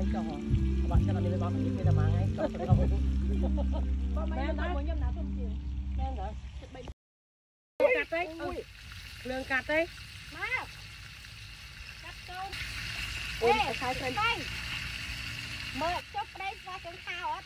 បីចុះបាក់ចិត្តអត់មានបោកនេះគេតែមកថ្ងៃចុះទៅដល់បើមិនណាមួយខ្ញុំណាទុំជាងមែនដែរកាត់ទេភ្លើងកាត់ទេមកកាត់កូនអូនខែព្រៃទៅមើលចុះប្តីស្វាចុងខោអត់